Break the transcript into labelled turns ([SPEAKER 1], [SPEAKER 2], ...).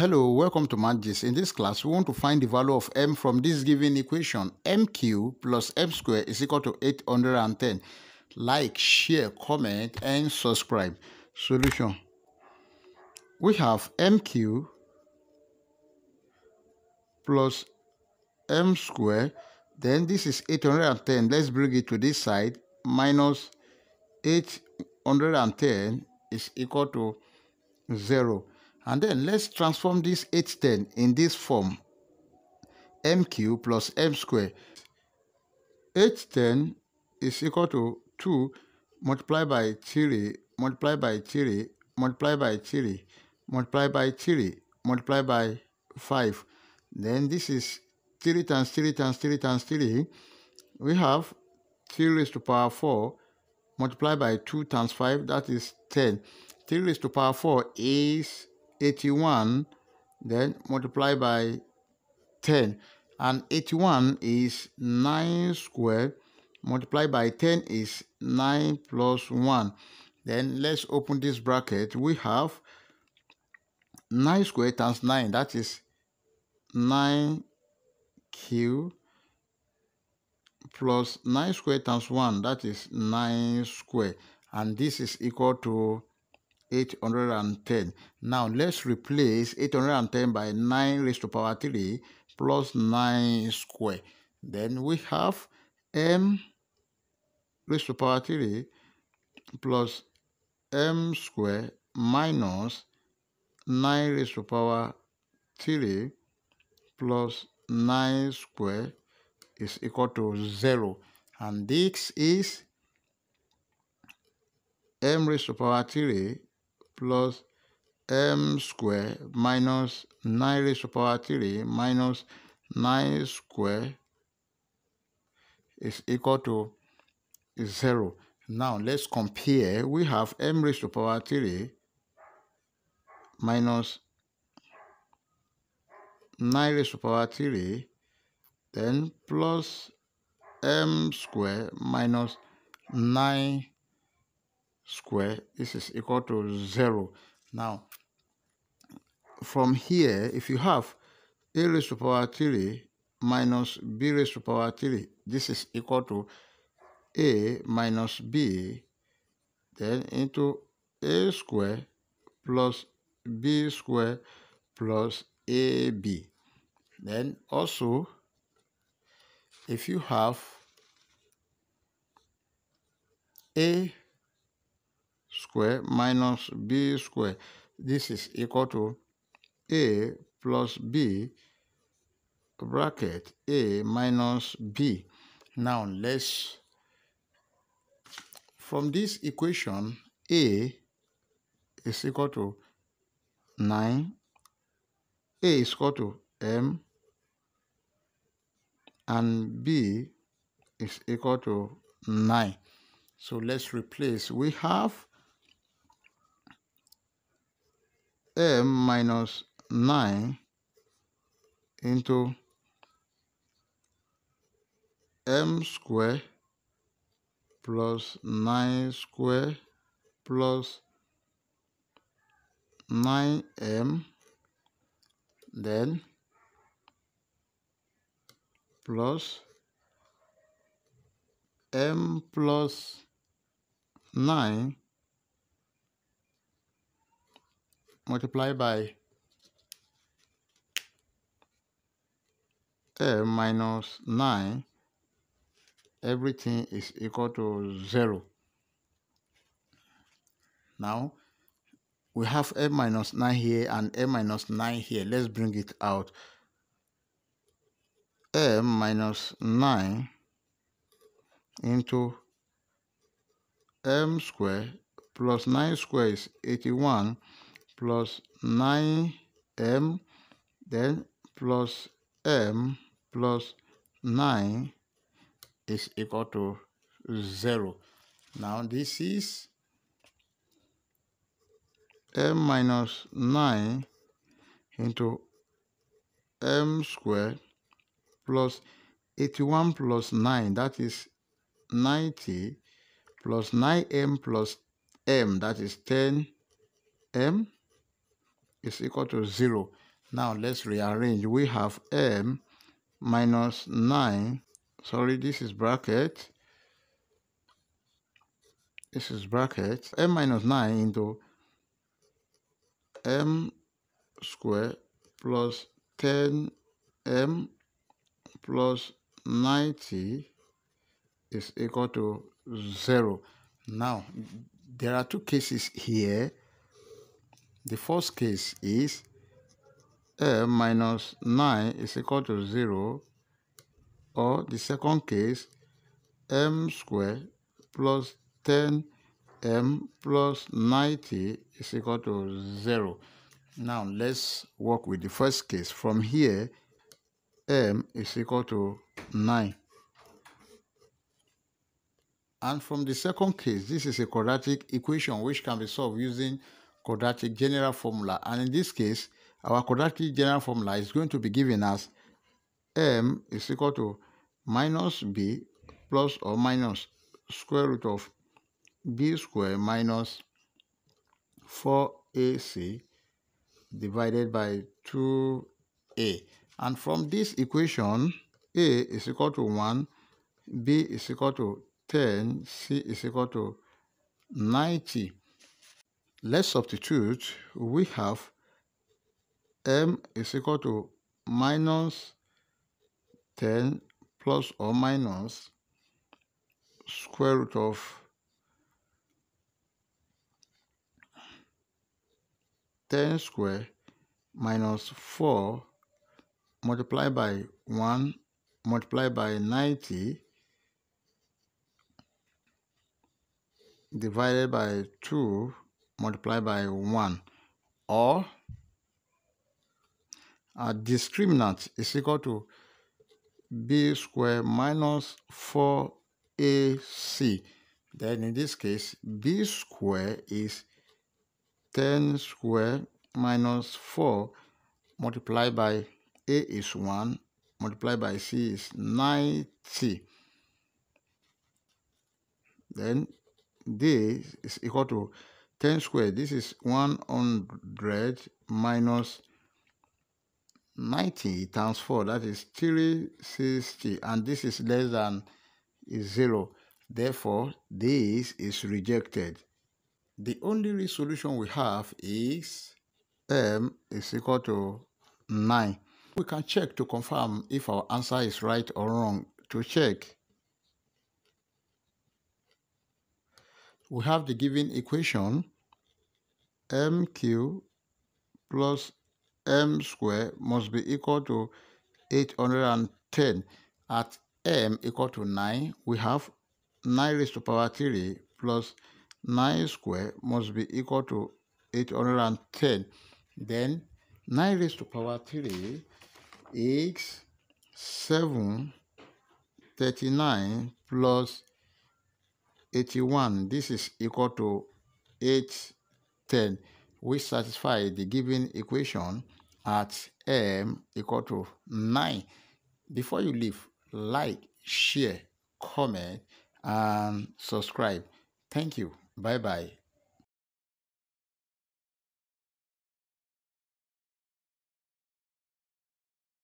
[SPEAKER 1] Hello, welcome to MathGist. In this class, we want to find the value of m from this given equation. m cube plus m square is equal to 810. Like, share, comment, and subscribe. Solution. We have m cube plus m square. Then this is 810. Let's bring it to this side. Minus 810 is equal to 0. And then let's transform this 810 in this form. m cube plus m square. 810 is equal to 2 multiplied by 3 multiplied by 3 multiplied by 3 multiplied by 3 multiplied by 5. Then this is 3 times 3 times 3 times 3. We have 3 raised to power 4 multiplied by 2 times 5 that is 10. 3 raised to power 4 is 81 then multiply by 10 and 81 is 9 square multiplied by 10 is 9 plus 1 then let's open this bracket. We have 9 square times 9 that is 9 cube plus 9 square times 1 that is 9 square and this is equal to 810. Now let's replace 810 by 9 raised to power 3 plus 9 square. Then we have m raised to power 3 plus m square minus 9 raised to power 3 plus 9 square is equal to 0. And this is m raised to power 3 plus m square minus 9 raised to power 3 minus 9 square is equal to 0. Now let's compare. We have m raised to power 3 minus 9 raised to power 3 then plus m square minus 9 square this is equal to 0 now from here if you have a raised to power 3 minus b raised to power 3 this is equal to a minus b then into a square plus b square plus ab then also if you have a square minus b square. This is equal to a plus b bracket a minus b. Now let's, from this equation, a is equal to 9, a is equal to m, and b is equal to 9. So let's replace. We have m minus 9 into m square plus 9 square plus 9m then plus m plus 9 multiply by m minus 9 everything is equal to 0 now we have m minus 9 here and m minus 9 here. Let's bring it out. m minus 9 into m square plus 9 square is 81 plus 9m then plus m plus 9 is equal to 0. Now this is m minus 9 into m square plus 81 plus 9 that is 90 plus 9m plus m that is 10m is equal to 0. Now let's rearrange. We have m minus 9. Sorry, this is bracket. This is bracket. m minus 9 into m square plus 10m plus 90 is equal to 0. Now, there are two cases here. The first case is m minus 9 is equal to 0 or the second case m squared plus 10m plus 90 is equal to 0. Now let's work with the first case. From here, m is equal to 9. And from the second case, this is a quadratic equation which can be solved using quadratic general formula. And in this case, our quadratic general formula is going to be given as m is equal to minus b plus or minus square root of b square minus 4ac divided by 2a. And from this equation, a is equal to 1, b is equal to 10, c is equal to 90. Let's substitute. We have m is equal to minus 10 plus or minus square root of 10 square minus 4 multiplied by 1 multiplied by 90 divided by 2 multiplied by 1 or a discriminant is equal to b square minus 4ac. Then in this case, b square is 10 square minus 4 multiplied by a is 1 multiplied by c is 90. Then d is equal to 10 squared. This is 100 minus 90 times 4, that is 360, and this is less than 0. Therefore, this is rejected. The only solution we have is m is equal to 9. We can check to confirm if our answer is right or wrong. To check, we have the given equation m cube plus m square must be equal to 810. At m equal to 9, we have 9 raised to power 3 plus 9 square must be equal to 810. Then 9 raised to power 3 is 739 plus 81. This is equal to 810 which satisfy the given equation at m equal to 9. Before you leave, like, share, comment, and subscribe. Thank you. Bye-bye.